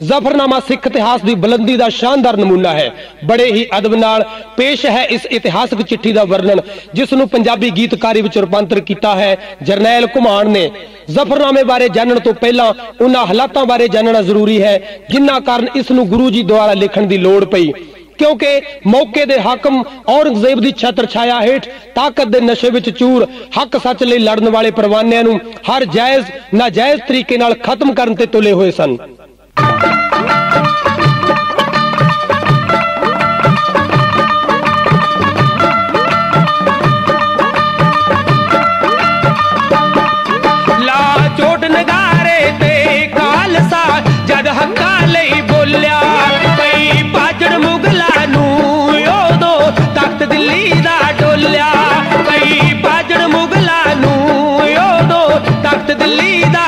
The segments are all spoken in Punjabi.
ਜ਼ਫਰਨਾਮਾ ਸਿੱਖ ਇਤਿਹਾਸ ਦੀ ਬੁਲੰਦੀ ਦਾ ਸ਼ਾਨਦਾਰ ਨਮੂਨਾ ਹੈ। ਬੜੇ ਹੀ ਅਦਬ ਨਾਲ ਪੇਸ਼ ਹੈ ਇਸ ਇਤਿਹਾਸਕ ਚਿੱਠੀ ਦਾ ਵਰਣਨ, ਜਿਸ ਨੂੰ ਪੰਜਾਬੀ ਗੀਤਕਾਰੀ ਵਿੱਚ ਰੂਪਾਂਤਰ ਕੀਤਾ ਹੈ ਜਰਨੈਲ ਕੁਮਾਨ ਨੇ। ਜ਼ਫਰਨਾਮੇ ਬਾਰੇ ਜਾਣਨ ਤੋਂ ਪਹਿਲਾਂ ਉਹਨਾਂ ਹਾਲਾਤਾਂ ਬਾਰੇ ਜਾਣਨਾ ਜ਼ਰੂਰੀ ਹੈ ਜਿਨ੍ਹਾਂ ਕਾਰਨ ਇਸ ਨੂੰ ਗੁਰੂ ਜੀ ਦੁਆਰਾ ਲਿਖਣ ਦੀ ਲੋੜ ਪਈ। ਕਿਉਂਕਿ ਮੌਕੇ ਦੇ ਹਾਕਮ ਔਰੰਗਜ਼ੇਬ ਦੀ ਛਤਰ ਛਾਇਆ ਹੇਠ ਤਾਕਤ ਦੇ ਨਸ਼ੇ ਵਿੱਚ ਚੂਰ, ਹੱਕ ਸੱਚ ਲਈ ਲੜਨ ਵਾਲੇ ਪਰਵਾਨਿਆਂ ਨੂੰ ਹਰ ਜਾਇਜ਼, ਨਾਜਾਇਜ਼ ਤਰੀਕੇ ਨਾਲ ਖਤਮ ਕਰਨ ਤੇ ਤੁਲੇ ਹੋਏ ਸਨ। ਪੁੱਤ ਦਿੱਲੀ ਦਾ ਡੋਲਿਆ। ਕਈ ਬਾਜਣ ਮੁਗਲਾਂ ਨੂੰ ਓਦੋ ਤਖਤ ਦਿੱਲੀ ਦਾ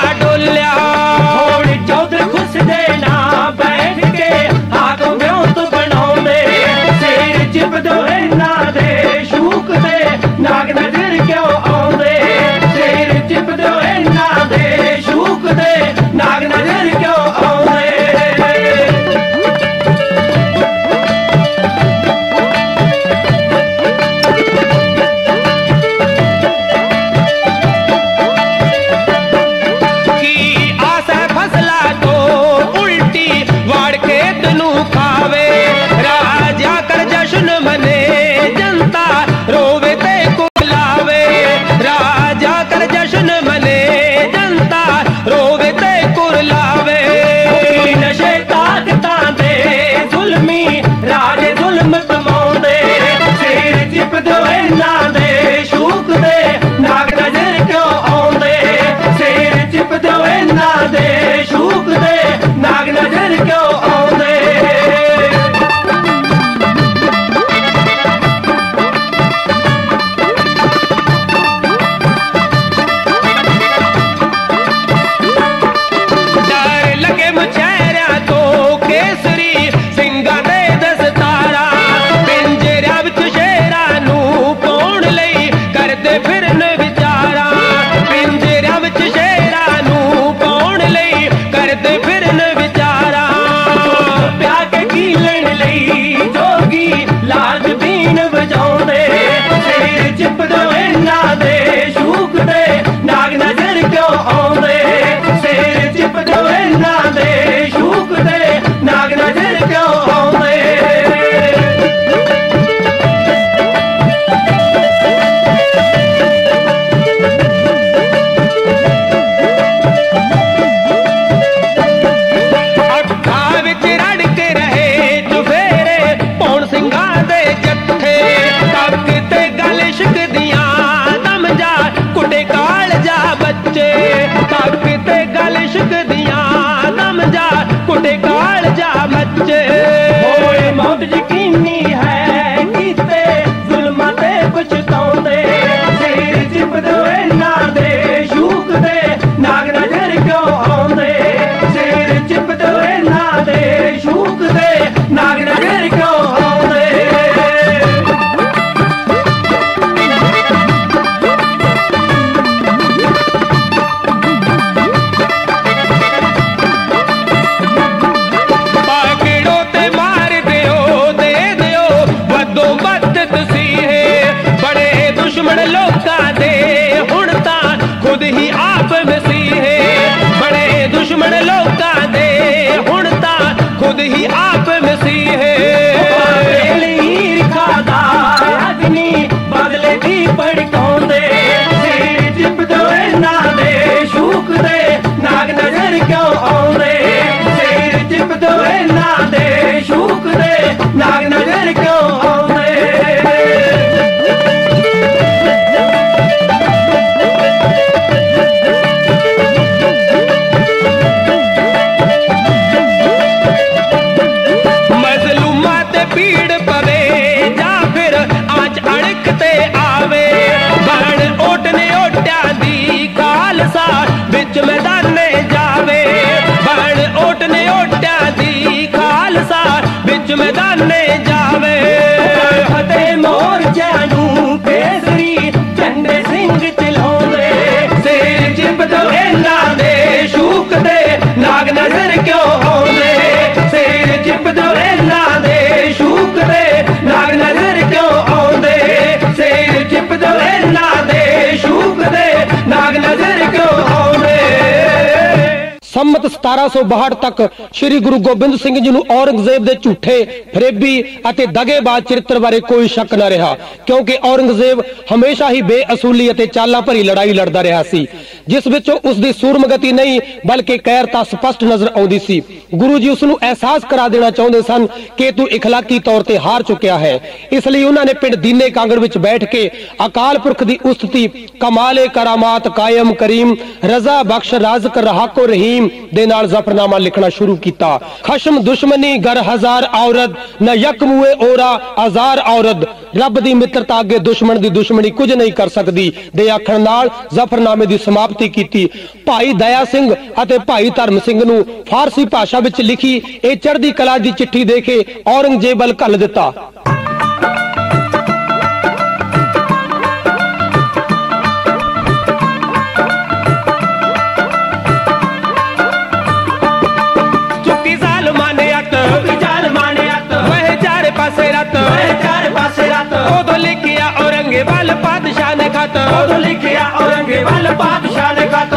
ਲੋਕਾਂ ਦੇ ਹੁਣ ਤਾਂ ਖੁਦ ਹੀ ਆਪ ਸੰਮਤ 1762 ਤੱਕ ਸ੍ਰੀ ਗੁਰੂ ਗੋਬਿੰਦ ਸਿੰਘ ਜੀ ਨੂੰ ਔਰੰਗਜ਼ੇਬ ਦੇ ਝੂਠੇ ਫਰੇਬੀ ਅਤੇ ਦਗੇਬਾਜ਼ ਚਰਿੱਤਰ ਬਾਰੇ ਕੋਈ ਸ਼ੱਕ ਨਾ ਰਿਹਾ ਕਿਉਂਕਿ ਔਰੰਗਜ਼ੇਬ ਹਮੇਸ਼ਾ ਹੀ ਬੇਅਸੂਲੀ ਅਤੇ ਚਾਲਾਂ ਭਰੀ ਲੜਾਈ ਲੜਦਾ ਰਿਹਾ ਸੀ ਜਿਸ ਵਿੱਚੋਂ ਉਸ ਦੀ ਸੂਰਮਗਤੀ ਨਹੀਂ ਬਲਕਿ ਕਾਇਰਤਾ ਸਪਸ਼ਟ ਨਜ਼ਰ ਆਉਂਦੀ ਸੀ ਗੁਰੂ ਜੀ ਉਸ ਨੂੰ ਅਹਿਸਾਸ ਕਰਾ ਦੇਣਾ ਚਾਹੁੰਦੇ ਸਨ ਕਿ ਤੂੰ اخلاقی ਤੌਰ ਤੇ ਹਾਰ ਚੁੱਕਿਆ ਹੈ ਇਸ ਲਈ ਉਹਨਾਂ ਨੇ ਪਿੰਡ ਦੀਨੇ ਕਾਂਗੜ ਵਿੱਚ ਬੈਠ ਕੇ ਅਕਾਲ ਪੁਰਖ ਦੀ ਉਸਤਤੀ ਕਮਾਲੇ ਕਰਾਮਾਤ ਕਾਇਮ ਕਰੀਮ ਰਜ਼ਾ ਬਖਸ਼ ਰਾਜ਼ਕ ਰਹਾਕੋ ਰਹੀਮ ਦੇ ਨਾਲ ਜ਼ਫਰਨਾਮਾ ਲਿਖਣਾ ਸ਼ੁਰੂ ਕੀਤਾ। ਖਸ਼ਮ ਦੁਸ਼ਮਨੀ ਗਰ ਹਜ਼ਾਰ ਔਰਤ, ਨ ਯਕ ਔਰਾ ਹਜ਼ਾਰ ਔਰਤ। ਰੱਬ ਦੀ ਮਿੱਤਰਤਾ ਅੱਗੇ ਦੁਸ਼ਮਣ ਦੀ ਦੁਸ਼ਮਣੀ ਕੁਝ ਨਹੀਂ ਕਰ ਸਕਦੀ। ਦੇ ਆਖਣ ਨਾਲ ਜ਼ਫਰਨਾਮੇ ਦੀ ਸਮਾਪਤੀ ਕੀਤੀ। ਭਾਈ ਦਇਆ ਸਿੰਘ ਅਤੇ ਭਾਈ ਧਰਮ ਸਿੰਘ ਨੂੰ ਫਾਰਸੀ ਭਾਸ਼ਾ ਵਿੱਚ ਲਿਖੀ ਇਹ ਚੜ੍ਹਦੀ ਕਲਾ ਦੀ ਚਿੱਠੀ ਦੇ ਕੇ ਔਰੰਗਜ਼ੇਬ ਵੱਲ ਘੱਲ ਦਿੱਤਾ। ਲਿਖਿਆ ਔਰੰਗੇਵਾਲ ਪਾਦਸ਼ਾਹ ਨੇ ਖਤ। ਉਦੋਂ ਲਿਖਿਆ ਔਰੰਗੇਵਾਲ ਬਾਦਸ਼ਾਹ ਨੇ ਖਤ।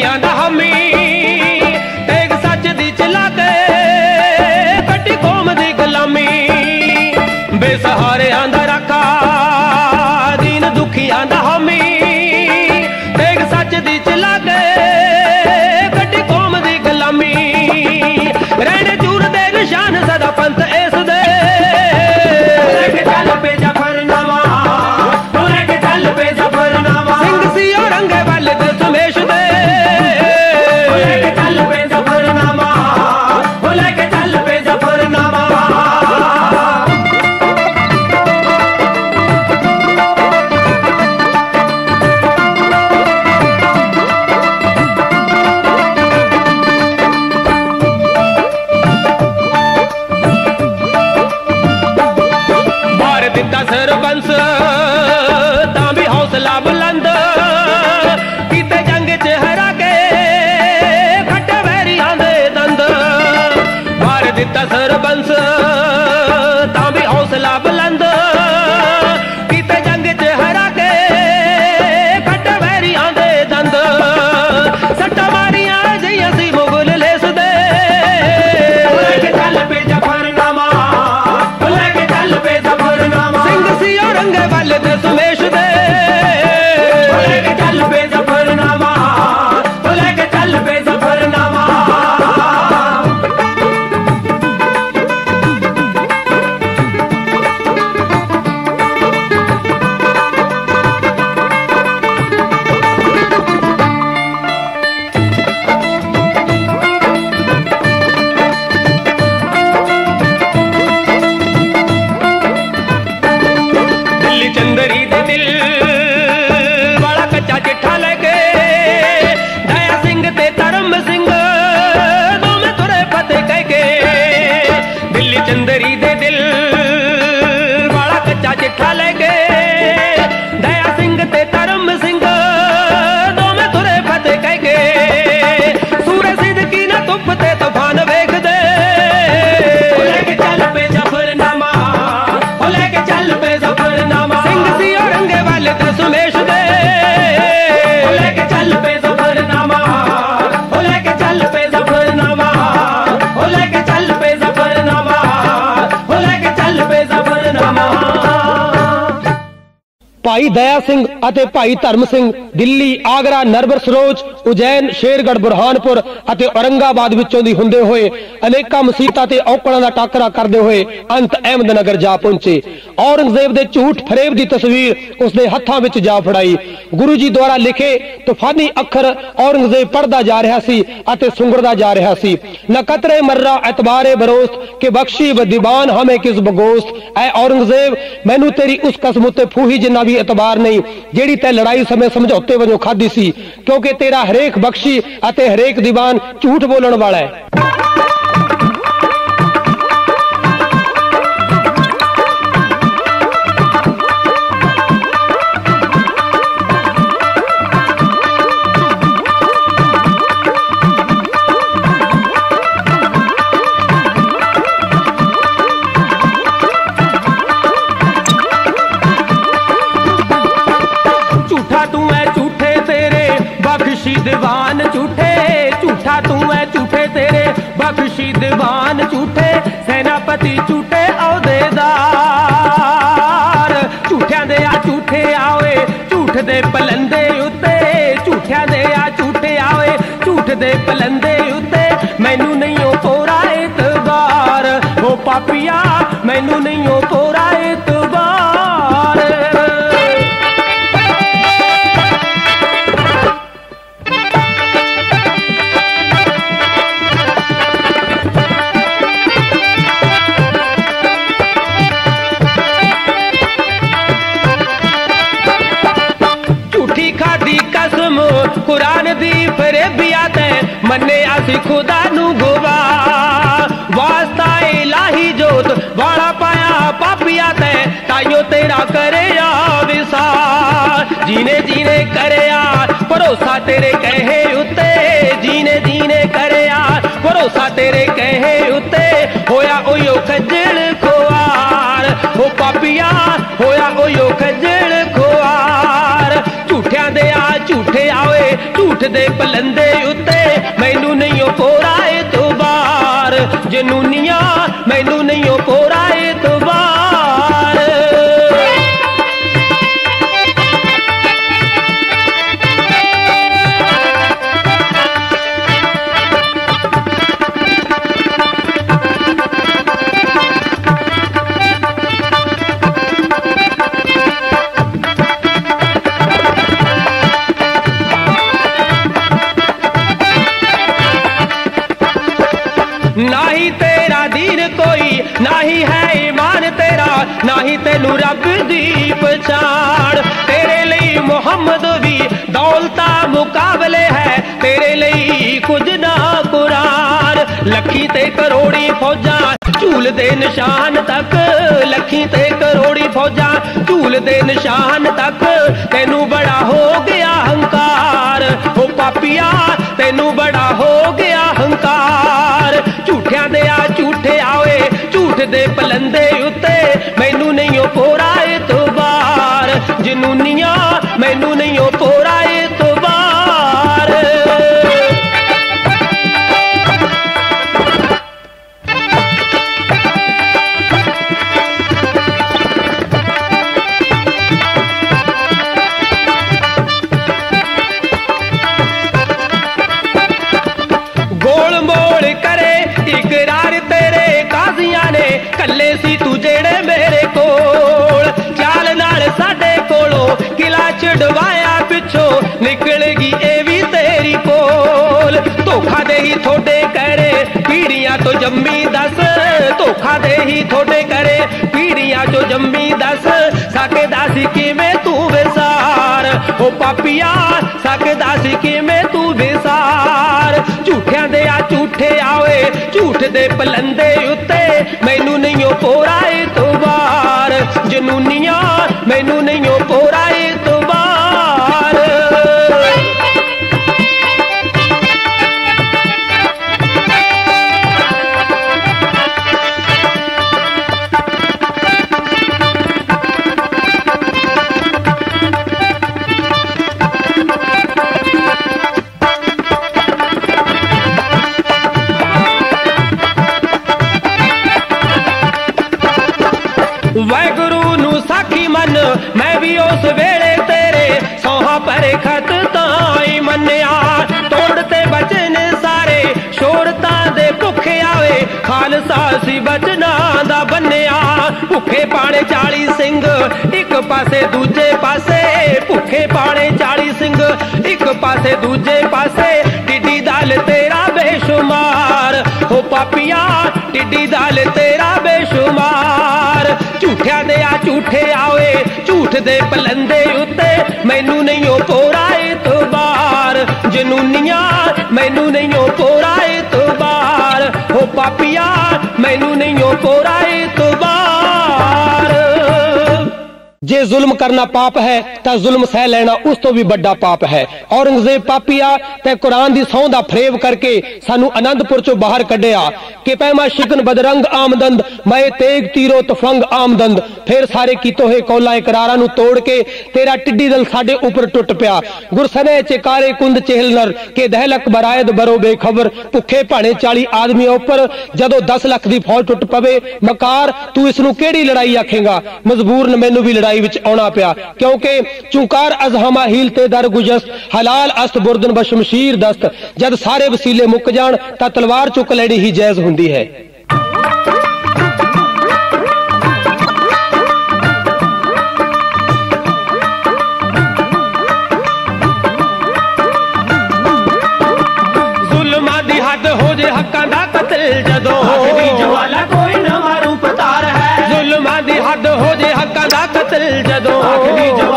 ਦੀਨ ਦੁਖੀਆਂ ਹਮੀ। ਤੇਗ ਸੱਚ ਦੀ ਚਲਾ ਕੇ ਕੱਟੀ ਕੌਮ ਦੀ ਗੁਲਾਮੀ। ਬੇਸਹਾਰਿਆਂ ਦਾ ਭਾਈ ਦਇਆ ਸਿੰਘ ਅਤੇ ਭਾਈ ਧਰਮ ਸਿੰਘ, ਦਿੱਲੀ, ਆਗਰਾ ਨਰਬਰ ਸਰੋਜ, ਉਜੈਨ ਸ਼ੇਰਗੜ ਬੁਰਹਾਨਪੁਰ ਅਤੇ ਔਰੰਗਾਬਾਦ ਵਿੱਚੋਂ ਦੀ ਹੁੰਦੇ ਹੋਏ ਅਨੇਕਾਂ ਮਸੀਤਾਂ ਤੇ ਔਕੜਾਂ ਦਾ ਟਾਕਰਾ ਕਰਦੇ ਹੋਏ ਅੰਤ ਅਹਿਮਦਨਗਰ ਜਾ ਪਹੁੰਚੇ। ਔਰੰਗਜ਼ੇਬ ਦੇ ਝੂਠ ਫਰੇਬ ਦੀ ਤਸਵੀਰ ਉਸਦੇ ਹੱਥਾਂ ਵਿੱਚ ਜਾ ਫੜਾਈ। ਗੁਰੂ ਜੀ ਦੁਆਰਾ ਲਿਖੇ ਤੂਫਾਨੀ ਅੱਖਰ ਔਰੰਗਜ਼ੇਬ ਪੜਦਾ ਜਾ ਰਿਹਾ ਸੀ ਅਤੇ ਸੁੰਗੜਦਾ ਜਾ ਰਿਹਾ ਸੀ। ਨਕਤਰੇ ਮਰਰਾ ਇਤਬਾਰੇ ਬਰੋਸਤ, ਕਿ ਬਖਸ਼ੀ ਬਦੀਬਾਨ ਹਮੇ ਕਿਸ ਬਗੋਸਤ ਐ ਔਰੰਗਜ਼ੇਬ, ਮੈਨੂੰ ਤੇਰੀ ਉਸ ਕਸਮ ਉਤੇ ਫੂਹੀ ਜਿੰਨਾ ਵੀ ਇਤਬਾਰ ਨਹੀਂ। ਜਿਹੜੀ ਤੈ ਲੜਾਈ ਸਮੇਂ ਸਮਝੌਤੇ ਵਜੋਂ ਖਾਦੀ ਸੀ, ਕਿਉਂਕਿ ਤੇਰਾ ਹਰੇਕ ਬਖਸ਼ੀ ਅਤੇ ਹਰੇਕ ਦੀਵਾਨ ਝੂਠ ਬੋਲਣ ਵਾਲਾ ਹੈ। ਬਖਸ਼ੀ ਦੀਵਾਨ ਝੂਠੇ, ਸੈਨਾਪਤੀ ਝੂਠੇ ਅਹੁਦੇਦਾਰ ਝੂਠਿਆਂ ਦੇ ਆ ਝੂਠੇ ਆਵੇ, ਝੂਠ ਦੇ ਪਲੰਦੇ ਉੱਤੇ। ਝੂਠਿਆਂ ਦੇ ਆ ਝੂਠੇ ਆਵੇ, ਝੂਠ ਦੇ ਪਲੰਦੇ ਉੱਤੇ। ਮੈਨੂੰ ਨਹੀਂ ਉਹ ਪੋਰਾ ਇਤਬਾਰ। ਉਹ ਪਾਪੀਆ, ਮੈਨੂੰ ਤੇ ਮੰਨਿਆ ਸੀ ਖੁਦਾ ਨੂੰ ਗਵਾ ਵਾਸਤਾ ਇਲਾਹੀ ਜੋਤ ਵਾਲਾ ਪਾਇਆ ਪਾਪੀਆ ਤੇ ਤਾਈਓ ਤੇਰਾ ਕਰਿਆ ਵਿਸਾਰ ਜੀਨੇ ਜੀਨੇ ਕਰਿਆ ਭਰੋਸਾ ਤੇਰੇ ਕਹੇ ਉੱਤੇ ਜੀਨੇ ਜੀਨੇ ਕਰਿਆ ਭਰੋਸਾ ਤੇਰੇ ਕਹੇ ਉੱਤੇ ਹੋਇਆ ਓਯੋ ਖੱਜਲ ਖੁਆਰ ਹੋ ਪਾਪੀਆ ਹੋਇਆ ਓਯੋ ਖੱਜਲ ਖੁਆਰ ਦੇ ਪਲੰਦੇ ਉੱਤੇ ਮੈਨੂੰ ਨਹੀਂ ਉਹ ਪੋਰਾ ਇਤਬਾਰ ਜਨੂਨੀਆਂ ਮੈਨੂੰ ਨਹੀਂ ਉਹ ਪੋਰਾ ਇਤਬਾਰ ਨਿਸ਼ਾਨ ਤੱਕ ਲੱਖੀ ਤੇ ਕਰੋੜੀ ਫੌਜਾਂ ਝੂਲ ਦੇ ਨਿਸ਼ਾਨ ਤੱਕ ਤੈਨੂੰ ਬੜਾ ਹੋ ਗਿਆ ਹੰਕਾਰ ਉਹ ਪਾਪੀਆ ਤੈਨੂੰ ਬੜਾ ਹੋ ਗਿਆ ਹੰਕਾਰ ਝੂਠਿਆਂ ਦੇ ਆ ਝੂਠੇ ਆਵੇ ਝੂਠ ਦੇ ਪਲੰਦੇ ਛਡਵਾਇਆ ਪਿੱਛੋਂ ਨਿਕਲੇਗੀ ਇਹ ਵੀ ਤੇਰੀ ਕੋਲ। ਧੋਖਾ ਦੇ ਹੀ ਥੋੜੇ ਕਰੇ ਪੀੜੀਆਂ ਤੋਂ ਜੰਮੀ ਦੱਸ। ਧੋਖਾ ਦੇ ਹੀ ਥੋੜੇ ਕਰੇ ਪੀੜੀਆਂ ਤੋਂ ਜੰਮੀ ਦੱਸ। ਸਕਦਾ ਸੀ ਕਿਵੇਂ ਤੂੰ ਵਿਸਾਰ? ਉਹ ਪਾਪੀਆ, ਸਕਦਾ ਸੀ ਕਿਵੇਂ ਤੂੰ ਵਿਸਾਰ? ਝੂਠਿਆਂ ਦੇ ਆ ਝੂਠੇ ਆਵੇ, ਝੂਠ ਦੇ ਪਲੰਦੇ ਉੱਤੇ ਮੈਨੂੰ ਨਹੀਂ ਉਹ ਪੋਰਾ ਇਤਬਾਰ ਜਨੂਨੀਆਂ, ਮੈਨੂੰ ਨਹੀਂ ਉਹ ਪੋਰਾ ਪਾਸੇ, ਦੂਜੇ ਪਾਸੇ। ਭੁੱਖੇ ਪਾਣੇ 40 ਸਿੰਘ, ਇੱਕ ਪਾਸੇ, ਦੂਜੇ ਪਾਸੇ। ਟਿੱਡੀ ਦਲ ਤੇਰਾ ਬੇਸ਼ੁਮਾਰ। ਹੋ ਪਾਪੀਆ, ਟਿੱਡੀ ਦਲ ਤੇਰਾ ਬੇਸ਼ੁਮਾਰ। ਝੂਠਿਆਂ ਦੇ ਆ ਝੂਠੇ ਆਵੇ ਝੂਠ ਦੇ ਪਲੰਦੇ ਉੱਤੇ। ਮੈਨੂੰ ਨਹੀਂ ਉਹ ਪੋਰਾ ਇਤਬਾਰ। ਜਨੂਨੀਆਂ, ਮੈਨੂੰ ਨਹੀਂ ਉਹ ਕੋਰਾ ਜੇ ਜ਼ੁਲਮ ਕਰਨਾ ਪਾਪ ਹੈ, ਤਾਂ ਜ਼ੁਲਮ ਸਹਿ ਲੈਣਾ ਉਸ ਤੋਂ ਵੀ ਵੱਡਾ ਪਾਪ ਹੈ। ਔਰੰਗਜ਼ੇਬ ਪਾਪੀਆ ਤੇ ਕੁਰਾਨ ਦੀ ਸੌਂ ਦਾ ਫਰੇਬ ਕਰਕੇ ਸਾਨੂੰ ਅਨੰਦਪੁਰ ਚੋਂ ਬਾਹਰ ਕੱਢਿਆ ਕਿ ਪੈਮਾ ਸ਼ਿਕਨ ਬਦਰੰਗ ਆਮਦੰਦ, ਮੈਂ ਤੇਗ ਤੀਰੋ ਤਫੰਗ ਆਮਦੰਦ। ਫੇਰ ਸਾਰੇ ਕੀਤੋ ਹੋਏ ਕੌਲਾਂ ਇਕਰਾਰਾਂ ਨੂੰ ਤੋੜ ਕੇ ਤੇਰਾ ਟਿੱਡੀ ਦਲ ਸਾਡੇ ਉੱਪਰ ਟੁੱਟ ਪਿਆ। ਗੁਰਸਨੇ ਚਿਕਾਰੇ ਕੁੰਦ ਚਹਿਲ ਨਰ ਕੇ ਦਹਿਲਕ ਬਰਾਇਦ ਬਰੋ ਬੇਖਬਰ, ਭੁੱਖੇ ਭਾਣੇ 40 ਆਦਮੀਆਂ ਉੱਪਰ ਜਦੋਂ 10 ਲੱਖ ਦੀ ਫੌਜ ਟੁੱਟ ਪਵੇ, ਮਕਾਰ ਤੂੰ ਇਸ ਨੂੰ ਕਿਹੜੀ ਲੜਾਈ ਆਖੇਗਾ? ਮਜਬੂਰਨ ਮੈਨੂੰ ਵੀ ਲੜਾਈ ਵਿੱਚ ਆਉਣਾ ਪਿਆ। ਕਿਉਂਕਿ ਚੁੰਕਾਰ ਅਜ਼ਹਮਾ ਹੀਲ ਤੇ ਦਰ ਗੁਜਸ ਹਲਾਲ ਅਸਤ ਬੁਰਦਨ ਬਸ਼ਮਸ਼ੀਰ ਦਸਤ, ਜਦ ਸਾਰੇ ਵਸੀਲੇ ਮੁੱਕ ਜਾਣ, ਤਾਂ ਤਲਵਾਰ ਚੁੱਕ ਲੈਣੀ ਹੀ ਜਾਇਜ਼ ਹੁੰਦੀ ਹੈ। do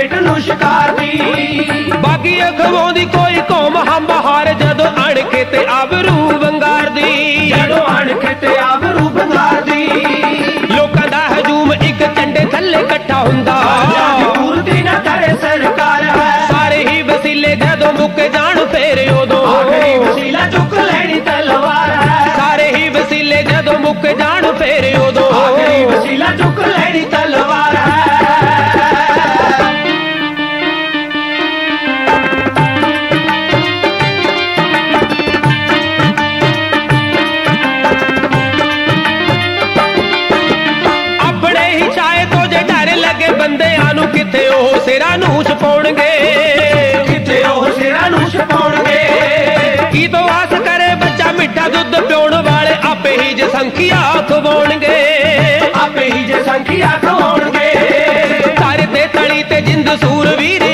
ਪੇਟ ਨੂੰ ਸ਼ਿਕਾਰ ਦੀ। ਬਾਗੀ ਅਖਵਾਉਂਦੀ ਕੋਈ ਕੌਮ ਹੰਬਹਾਰ ਜਦੋਂ ਅਣਖੇ ਤੇ ਆਬਰੂ ਵੰਗਾਰ ਦੀ। ਜਦੋਂ ਅਣਖ ਤੇ ਆਬਰੂ ਬੰਗਾਰ ਦੀ। ਲੋਕਾਂ ਦਾ ਹਜੂਮ ਇੱਕ ਝੰਡੇ ਥੱਲੇ ਇਕੱਠਾ ਹੁੰਦਾ। ਪੂਰਤੀ ਨਾ ਕਰੇ ਸਰਕਾਰ ਹੈ। ਸਾਰੇ ਹੀ ਵਸੀਲੇ ਜਦੋਂ ਮੁੱਕ ਜਾਣ ਫੇਰ ਉਦੋਂ। ਆਖਰੀ ਵਸੀਲਾ ਚੁੱਕ ਲੈਣੀ ਤਲਵਾਰ ਹੈ। ਸਾਰੇ ਹੀ ਵਸੀਲੇ ਜਦੋਂ ਮੁੱਕ ਜਾਣ ਫੇਰ ਉਦੋਂ। ਆਖਰੀ ਵਸੀਲਾ ਚੁੱਕ ਲੈਣੀ ਸੰਖਿਆ ਖਵਾਉਣਗੇ ਆਪੇ ਹੀ ਜੇ ਸੰਖਿਆ ਖਵਾਉਣਗੇ ਸਾਰੇ ਤੇ ਤਲੀ ਤੇ ਜਿੰਦ ਸੂਰਵੀਰ ਉਸ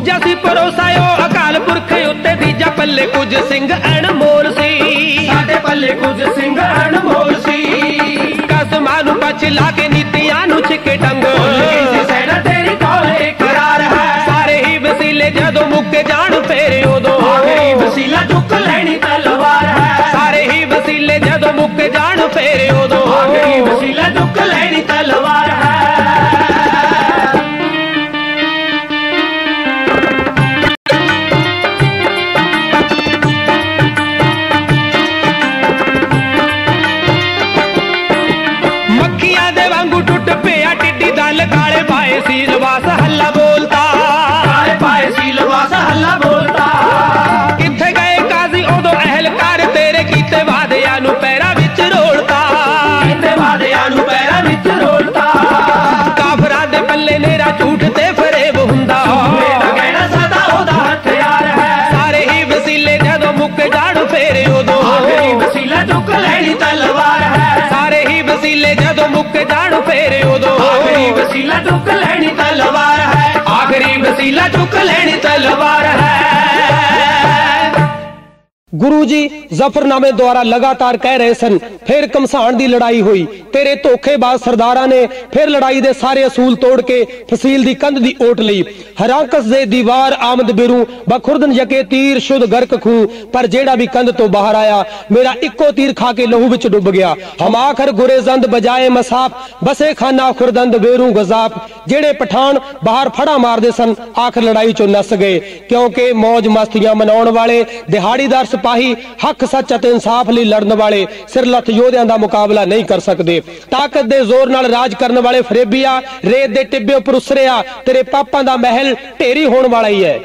ਦੂਜਾ ਸੀ ਪਰੋਸਾਇਓ ਅਕਾਲ ਪੁਰਖ ਉੱਤੇ ਤੀਜਾ ਪੱਲੇ ਕੁਝ ਸਿੰਘ ਅਣਮੋਲ ਸੀ। ਸਾਡੇ ਪੱਲੇ ਕੁਝ ਸਿੰਘ ਅਨਮੋਲ ਸੀ। ਕਸਮਾਂ ਨੂੰ ਪਛ ਲਾ ਕੇ ਨੀਤੀਆਂ ਨੂੰ ਛਿੱਕੇ ਸੈਨਾ ਤੇਰੀ ਕੋਲ ਹੈ। ਸਾਰੇ ਹੀ ਵਸੀਲੇ ਜਦੋਂ ਮੁੱਕ ਜਾਣ ਫੇਰ ਉਦੋਂ। ਆਖਰੀ ਵਸੀਲਾ ਚੁੱਕ ਲੈਣੀ ਤਲਵਾਰ ਹੈ। ਸਾਰੇ ਹੀ ਵਸੀਲੇ ਜਦੋਂ ਮੁੱਕ ਜਾਣ ਫੇਰ ਉਦੋਂ। ਆਖਰੀ ਵਸੀਲਾ ਚੁੱਕ ਲੈਣੀ ਤਲਵਾਰ ਹੈ। ਕਾਲੇ ਉਦੋਂ ਆਖਰੀ ਵਸੀਲਾ ਚੁੱਕ ਲੈਣੀ ਤਲਵਾਰ ਹੈ। ਆਖਰੀ ਵਸੀਲਾ ਚੁੱਕ ਲੈਣੀ ਤਲਵਾਰ ਹੈ। ਗੁਰੂ ਜੀ ਜ਼ਫਰਨਾਮੇ ਦੁਆਰਾ ਲਗਾਤਾਰ ਕਹਿ ਰਹੇ ਸਨ, ਫਿਰ ਕਮਸਾਨ ਦੀ ਲੜਾਈ ਹੋਈ। ਤੇਰੇ ਧੋਖੇਬਾਜ਼ ਸਰਦਾਰਾਂ ਨੇ ਫਿਰ ਲੜਾਈ ਦੇ ਸਾਰੇ ਅਸੂਲ ਤੋੜ ਕੇ ਫਸੀਲ ਦੀ ਕੰਧ ਦੀ ਓਟ ਲਈ। ਹਰਾਕਸ ਦੇ ਦੀਵਾਰ ਆਮਦ ਬਿਰੂ, ਬਖੁਰਦਨ ਯਕੇ ਤੀਰ ਸ਼ੁੱਧ ਗਰਕ ਖੂ, ਪਰ ਜਿਹੜਾ ਵੀ ਕੰਧ ਤੋਂ ਬਾਹਰ ਆਇਆ, ਮੇਰਾ ਇੱਕੋ ਤੀਰ ਖਾ ਕੇ ਲਹੂ ਵਿੱਚ ਡੁੱਬ ਗਿਆ। ਹਮ ਆਖਰ ਗੁਰੇ ਬਜਾਏ ਮਸਾਫ, ਬਸੇ ਖਾਨਾ ਖੁਰਦੰਦ ਬੇਰੂ ਗਜ਼ਾਬ ਜਿਹੜੇ ਪਠਾਨ ਬਾਹਰ ਫੜਾ ਮਾਰਦੇ ਸਨ, ਆਖਰ ਲੜਾਈ ਚੋਂ ਨਸ ਗਏ। ਕਿਉਂਕਿ ਮੌਜ ਮਸਤੀਆਂ ਮਨਾਉਣ ਵਾਲੇ ਦਿਹਾੜੀਦਾਰ ਸਿਪਾਹੀ ਹੱਕ, ਸੱਚ ਅਤੇ ਇਨਸਾਫ ਲਈ ਲੜਨ ਵਾਲੇ ਸਿਰਲੱਥ ਯੋਧਿਆਂ ਦਾ ਮੁਕਾਬਲਾ ਨਹੀਂ ਕਰ ਸਕਦੇ। ਤਾਕਤ ਦੇ ਜ਼ੋਰ ਨਾਲ ਰਾਜ ਕਰਨ ਵਾਲੇ ਫਰੇਬੀਆ, ਰੇਤ ਦੇ ਟਿੱਬੇ ਉੱਪਰ ਉਸਰਿਆ, ਤੇਰੇ ਪਾਪਾਂ ਦਾ ਮਹਿਲ ਢੇਰੀ ਹੋਣ ਵਾਲਾ ਹੀ ਹੈ।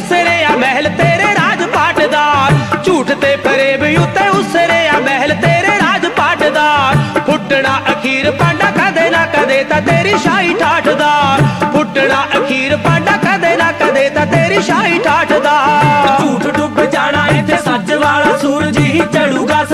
ਉਸਰਿਆ ਮਹਿਲ ਤੇਰੇ ਰਾਜ ਪਾਟ ਦਾ। ਝੂਠ ਤੇ ਫਰੇਬ ਉੱਤੇ ਉਸਰਿਆ ਮਹਿਲ ਤੇਰੇ ਰਾਜ ਪਾਟ ਦਾ। ਫੁੱਟਣਾ ਅਖੀਰ ਪਾਂਡਾ ਕਦੇ ਨਾ ਕਦੇ ਤਾਂ ਤੇਰੀ ਸ਼ਾਹੀ ਠਾਠ ਦਾ। ਫੁੱਟਣਾ ਅਖੀਰ ਪਾਂਡਾ ਕਦੇ ਨਾ ਕਦੇ ਤਾਂ ਤੇਰੀ ਸ਼ਾਹੀ ਠਾਠ ਦਾ। ਝੂਠ ਡੁੱਬ ਜਾਣਾ ਇੱਥੇ ਸੱਚ ਵਾਲਾ ਸੂਰਜ ਹੀ ਚੜੂਗਾ।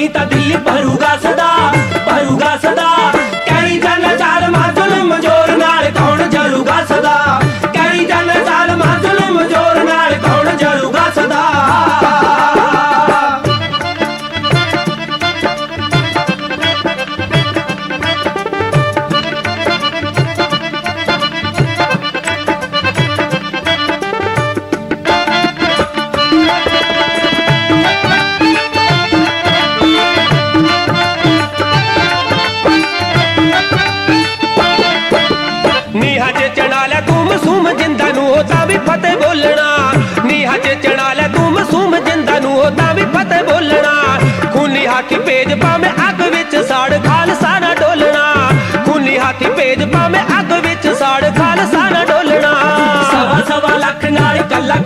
ਚੌਂਕ ਚਾਂਦਣੀ ਤਾਂ ਦਿੱਲੀ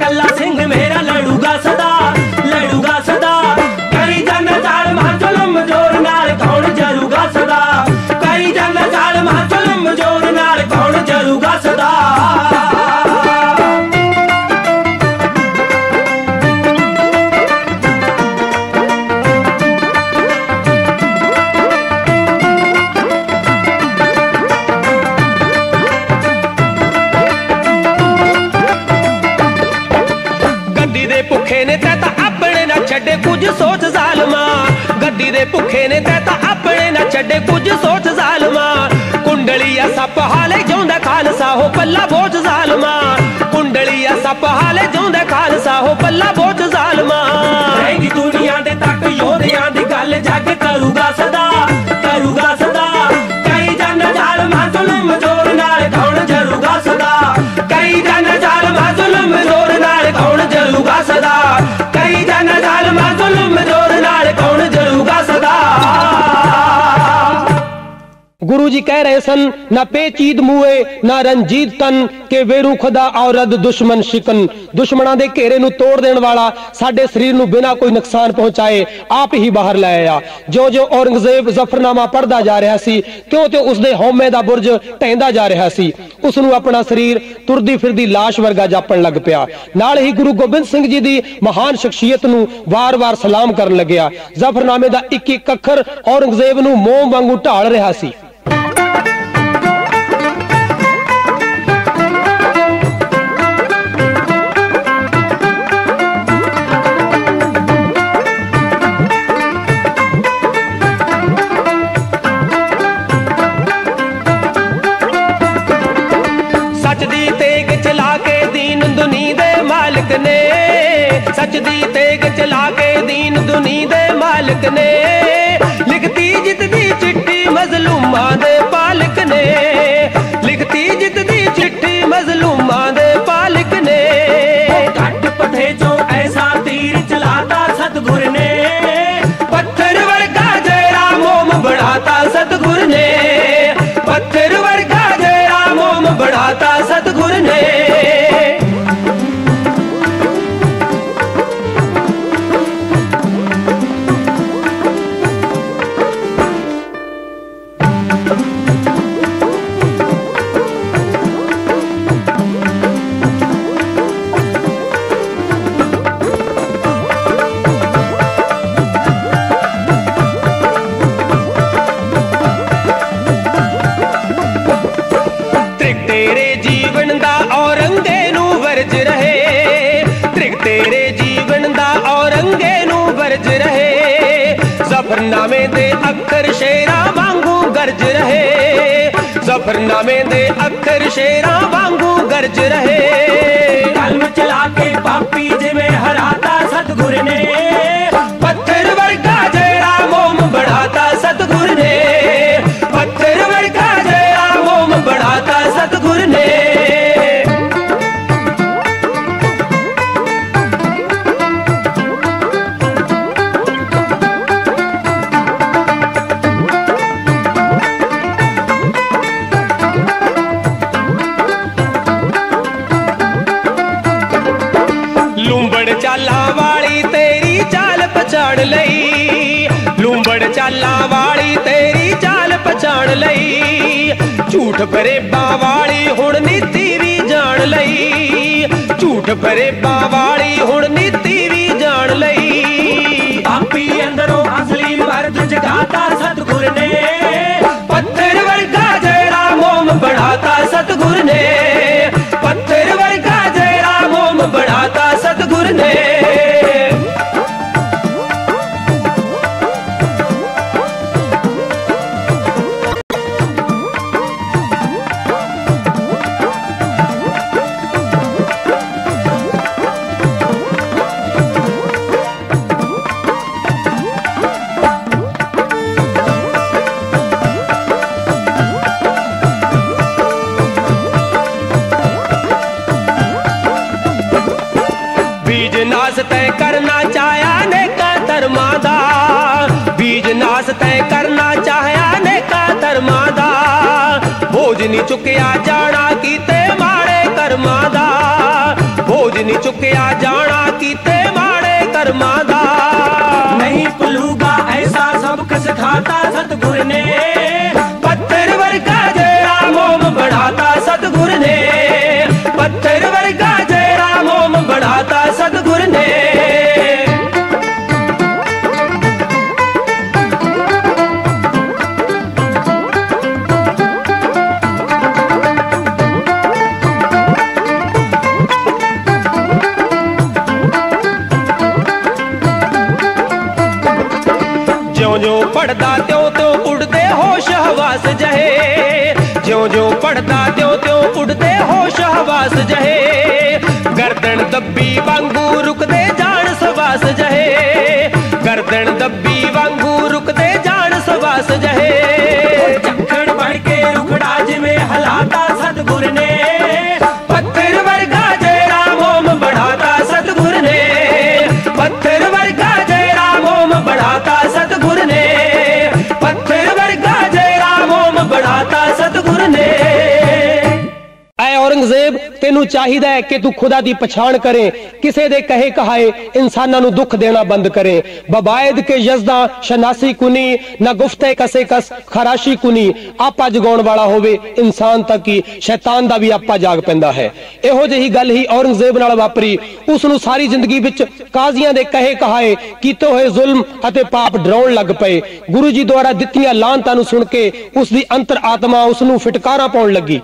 ਕੱਲਾ ਸਿੰਘ ਮੇਰਾ ਲੜੂਗਾ ਗੁਰੂ ਜੀ ਕਹਿ ਰਹੇ ਸਨ, ਨਾ ਪੇਚੀਦ ਮੂਏ, ਨਾ ਰੰਜੀਤ ਤਨ, ਕਿ ਵੇਰੂ ਖੁਦਾ ਔਰਦ ਦੁਸ਼ਮਨ ਸ਼ਿਕਨ। ਦੁਸ਼ਮਣਾਂ ਦੇ ਘੇਰੇ ਨੂੰ ਤੋੜ ਦੇਣ ਵਾਲਾ ਸਾਡੇ ਸਰੀਰ ਨੂੰ ਬਿਨਾਂ ਕੋਈ ਨੁਕਸਾਨ ਪਹੁੰਚਾਏ, ਆਪ ਹੀ ਬਾਹਰ ਲੈ ਆਇਆ। ਜੋ ਜੋ ਔਰੰਗਜ਼ੇਬ ਜ਼ਫਰਨਾਮਾ ਪੜਦਾ ਜਾ ਰਿਹਾ ਸੀ ਕਿਉਂ ਤੇ ਉਸ ਦੇ ਹਉਮੈ ਦਾ ਬੁਰਜ ਟੈਂਦਾ ਜਾ ਰਿਹਾ ਸੀ। ਉਸ ਨੂੰ ਆਪਣਾ ਸਰੀਰ ਤੁਰਦੀ ਫਿਰਦੀ লাশ ਵਰਗਾ ਜਾਪਣ ਲੱਗ ਪਿਆ। ਨਾਲ ਹੀ ਗੁਰੂ ਗੋਬਿੰਦ ਸਿੰਘ ਜੀ ਦੀ ਮਹਾਨ ਸ਼ਖਸੀਅਤ ਨੂੰ ਵਾਰ-ਵਾਰ ਸਲਾਮ ਕਰਨ ਲੱਗਿਆ। ਜ਼ਫਰਨਾਮੇ ਦਾ ਇੱਕ ਇੱਕ ਅੱਖਰ ਔਰੰਗਜ਼ੇਬ ਨੂੰ ਮੋਹ ਵਾਂਗੂ ਢਾਲ ਰਿਹਾ ਸੀ। ਸੱਚ ਜ਼ਫਰਨਾਮੇ ਦੇ ਅੱਖਰ ਸ਼ੇਰਾਂ ਵਾਂਗੂ ਗਰਜ ਰਹੇ। ਕਲਮ ਚਲਾ ਕੇ ਪਾਪੀ ਜਿਵੇਂ ਹਰਾਤਾ ਸਤਗੁਰ ਨੇ। ਵਾਲੀ ਹੁਣ ਨੀਤੀ ਵੀ ਜਾਣ ਲਈ। ਆਪੀ ਅੰਦਰੋਂ ਅਸਲੀ ਮਰਦ ਜਗਾਤਾ ਸਤਗੁਰ ਨੇ। ਪੱਥਰ ਵਰਗਾ ਜਿਹੜਾ ਮੋਮ ਬਣਾਤਾ ਸਤਗੁਰ ਨੇ। ਚੁੱਕਿਆ ਜਾਣਾ ਕੀਤੇ ਮਾੜੇ ਕਰਮਾਂ ਦਾ ਬੋਝ ਨਹੀਂ ਚੁੱਕਿਆ ਜਾਣਾ ਕੀਤੇ ਮਾੜੇ ਕਰਮਾਂ ਦਾ ਨਹੀਂ ਭੁੱਲੂਗਾ ਐਸਾ ਸਬਕ ਸਿਖਾਤਾ ਸਤਗੁਰ ਨੇ ਤੈਨੂੰ ਚਾਹੀਦਾ ਹੈ ਕਿ ਤੂੰ ਖੁਦਾ ਦੀ ਪਛਾਣ ਕਰੇ, ਕਿਸੇ ਦੇ ਕਹੇ ਕਹਾਏ ਇਨਸਾਨਾਂ ਨੂੰ ਦੁੱਖ ਦੇਣਾ ਬੰਦ ਕਰੇ। ਬਬਾਇਦ ਕੇ ਯਜ਼ਦਾ ਸ਼ਨਾਸੀ ਕੁਨੀ, ਨਾ ਗੁਫਤੇ ਕਸੇ ਕਸ ਖਰਾਸ਼ੀ ਕੁਨੀ। ਆਪਾ ਜਗਾਉਣ ਵਾਲਾ ਹੋਵੇ ਇਨਸਾਨ ਤੱਕ ਹੀ ਸ਼ੈਤਾਨ ਦਾ ਵੀ ਆਪਾ ਜਾਗ ਪੈਂਦਾ ਹੈ। ਇਹੋ ਜਿਹੀ ਗੱਲ ਹੀ ਔਰੰਗਜ਼ੇਬ ਨਾਲ ਵਾਪਰੀ। ਉਸ ਨੂੰ ਸਾਰੀ ਜ਼ਿੰਦਗੀ ਵਿੱਚ ਕਾਜ਼ੀਆਂ ਦੇ ਕਹੇ ਕਹਾਏ ਕੀਤੇ ਹੋਏ ਜ਼ੁਲਮ ਅਤੇ ਪਾਪ ਡਰਾਉਣ ਲੱਗ ਪਏ। ਗੁਰੂ ਜੀ ਦੁਆਰਾ ਦਿੱਤੀਆਂ ਲਾਂਤਾਂ ਨੂੰ ਸੁਣ ਕੇ ਉਸ ਦੀ ਅੰਤਰ ਆਤਮਾ ਉਸ ਨੂੰ ਫਟਕਾਰਾ ਪਾਉਣ ਲੱਗੀ।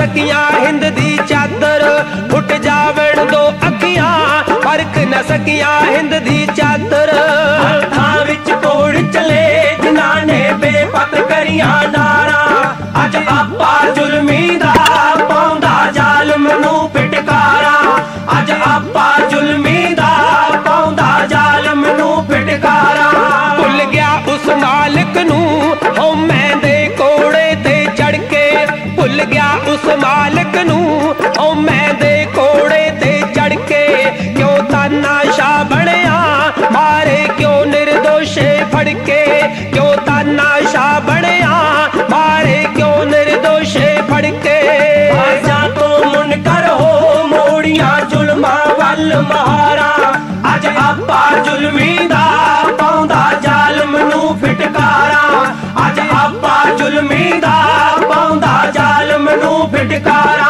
ਸਕੀਆਂ ਹਿੰਦ ਦੀ ਚਾਦਰ, ਫੁੱਟ ਜਾਵਣ ਦੋ ਅੱਖੀਆਂ, ਫ਼ਰਕ ਨ ਸਕੀਆਂ ਹਿੰਦ ਦੀ ਚਾਦਰ। ਹੱਥਾਂ ਵਿੱਚ ਕੋੜ ਚਲੇ ਜਿਨ੍ਹਾਂ ਨੇ ਬੇਪਤ ਕਰੀਆਂ ਨਾਰਾ। ਅੱਜ ਆਪਾ ਜ਼ੁਲਮੀ ਦਾ ਜ਼ੁਲਮਾਂ ਮਹਾਰਾ ਅੱਜ ਆਪਾ ਜ਼ੁਲਮੀ ਦਾ ਪਾਉਂਦਾ ਜ਼ਾਲਮ ਨੂੰ ਫਟਕਾਰਾ। ਅੱਜ ਆਪਾ ਜ਼ੁਲਮੀ ਦਾ ਪਾਉਂਦਾ ਜ਼ਾਲਮ ਨੂੰ ਫਟਕਾਰਾ।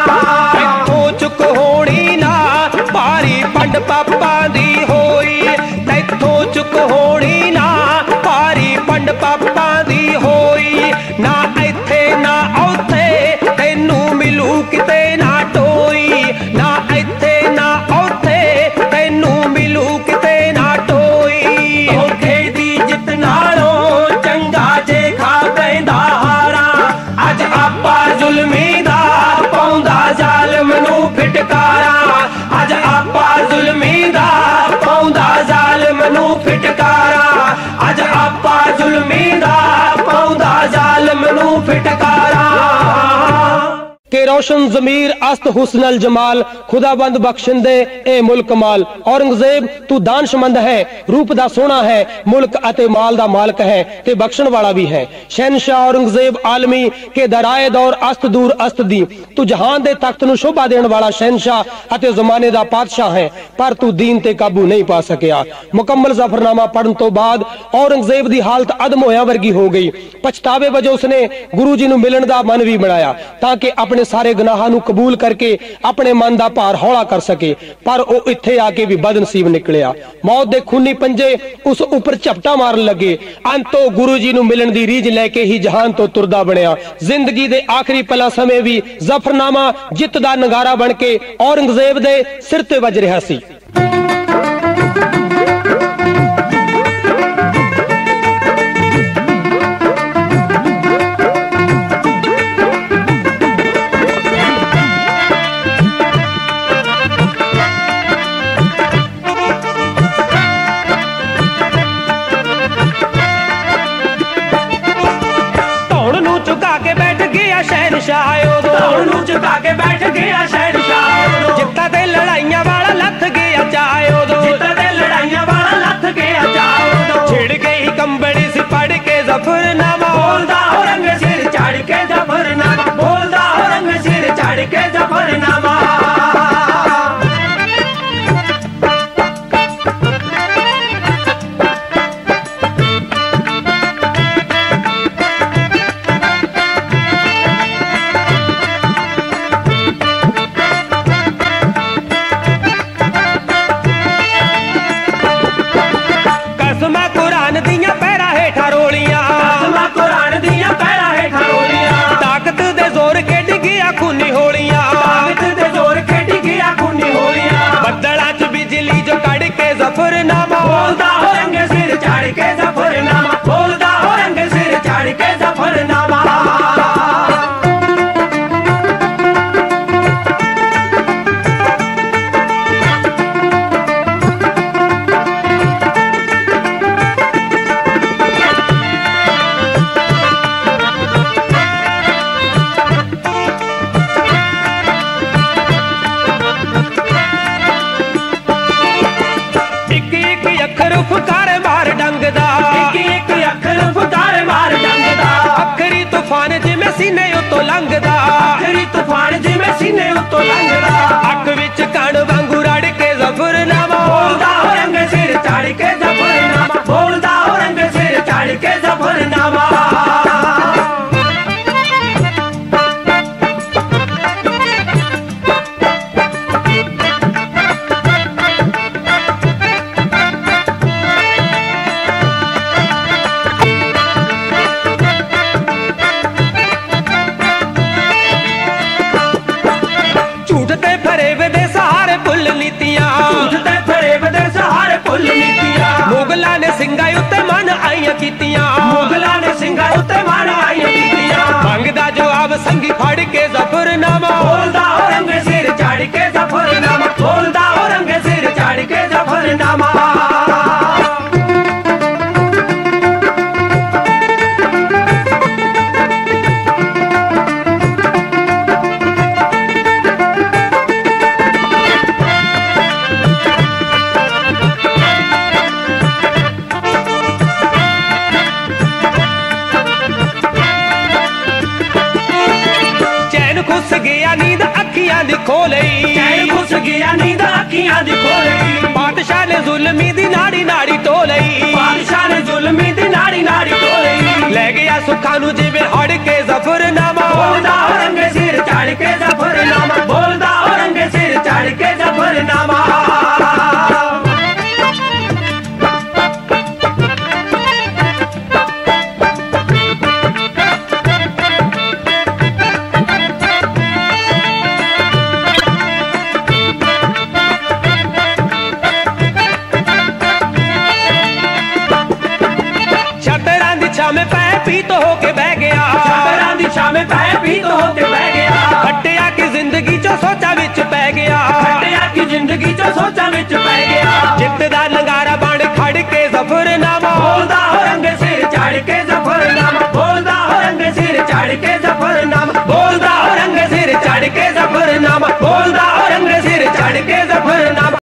ਫਿਟਕਾਰਾ। ਅੱਜ ਆਪਾ ਜ਼ੁਲਮੀ ਦਾ ਪਾਉਂਦਾ ਜ਼ਾਲਮ ਨੂੰ ਫਿਟਕਾਰਾ। ਅੱਜ ਆਪਾ ਜ਼ੁਲਮੀ ਦਾ ਪਾਉਂਦਾ ਜ਼ਾਲਮ ਨੂੰ ਫਿਟਕਾਰਾ। ਬੇਰੋਸ਼ਨ ਜ਼ਮੀਰ ਅਸਤ ਹੁਸਨਲ ਜਮਾਲ ਖੁਦਾਬੰਦ ਬਖਸ਼ਿੰਦੇ, ਏ ਮੁਲਕ ਮਾਲ। ਔਰੰਗਜ਼ੇਬ, ਤੂੰ ਦਾਨਸ਼ਮੰਦ ਹੈ, ਰੂਪ ਦਾ ਸੋਹਣਾ ਹੈ, ਮੁਲਕ ਅਤੇ ਮਾਲ ਦਾ ਮਾਲਕ ਹੈ, ਤੇ ਬਖਸ਼ਣ ਵਾਲਾ ਵੀ ਹੈ। ਸ਼ਹਿਨशाह ਔਰੰਗਜ਼ੇਬ ਆਲਮੀ, ਕੇ ਦਰਾਏ ਦੌਰ ਅਸਤ ਦੂਰ ਅਸਤ ਦੀ। ਤੂੰ ਜਹਾਨ ਦੇ ਤਖਤ ਨੂੰ ਸ਼ੋਭਾ ਦੇਣ ਵਾਲਾ ਸ਼ਹਿਨਸ਼ਾਹ ਅਤੇ ਜ਼ਮਾਨੇ ਦਾ ਪਾਦਸ਼ਾਹ ਹੈ, ਪਰ ਤੂੰ ਦੀਨ ਤੇ ਕਾਬੂ ਨਹੀਂ ਪਾ ਸਕਿਆ। ਮੁਕੰਮਲ ਜ਼ਫਰਨਾਮਾ ਪੜਨ ਤੋਂ ਬਾਅਦ ਔਰੰਗਜ਼ੇਬ ਦੀ ਹਾਲਤ ਅਦਮ ਹੋਇਆ ਵਰਗੀ ਹੋ ਗਈ। ਪਛਤਾਵੇ ਵਜੋਂ ਉਸਨੇ ਗੁਰੂ ਜੀ ਨੂੰ ਮਿਲਣ ਦਾ ਮਨ ਵੀ ਬਣਾਇਆ, ਤਾਂ ਕਿ ਆਪਣੇ ਸਾਰੇ ਗੁਨਾਹਾਂ ਨੂੰ ਕਬੂਲ ਕਰਕੇ ਆਪਣੇ ਮਨ ਦਾ ਭਾਰ ਹੌਲਾ ਕਰ ਸਕੇ, ਪਰ ਉਹ ਇੱਥੇ ਆ ਕੇ ਵੀ ਬਦਨਸੀਬ ਨਿਕਲਿਆ। ਮੌਤ ਦੇ ਖੂਨੀ ਪੰਜੇ ਉਸ ਉੱਪਰ ਝਪਟਾ ਮਾਰਨ ਲੱਗੇ। ਅੰਤੋਂ ਗੁਰੂ ਜੀ ਨੂੰ ਮਿਲਣ ਦੀ ਰੀਝ ਲੈ ਕੇ ਹੀ ਜਹਾਨ ਤੋਂ ਤੁਰਦਾ ਬਣਿਆ। ਜ਼ਿੰਦਗੀ ਦੇ ਆਖਰੀ ਪਲਾ ਸਮੇਂ ਵੀ ਜ਼ਫਰਨਾਮਾ ਜਿੱਤ ਦਾ ਨਗਾਰਾ ਬਣ ਕੇ ਔਰੰਗਜ਼ੇਬ ਦੇ ਸਿਰ ਤੇ ਵੱਜ ਰਿਹਾ ਸੀ। ਸ਼ਹਿਨशाह ਉਦੋਂ ਨੂੰ ਜਿਤਾ ਕੇ ਬੈਠ ਗਿਆ ਸ਼ਹਿਨशाह ਉਦੋਂ। ਜਿੱਤਾ ਤੇ ਲੜਾਈਆਂ ਸੁੱਖਾਂ ਨੂੰ ਜਿਵੇਂ ਹੜ